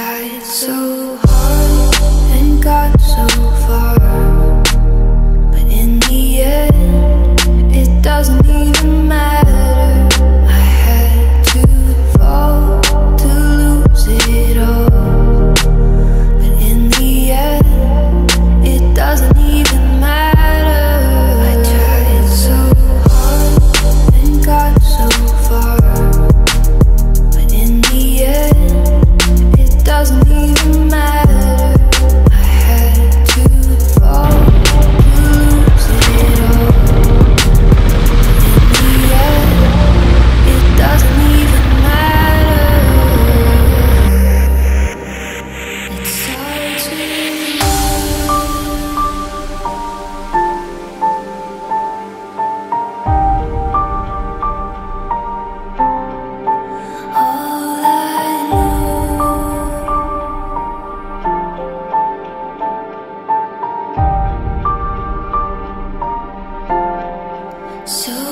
tried so hard and got so far. So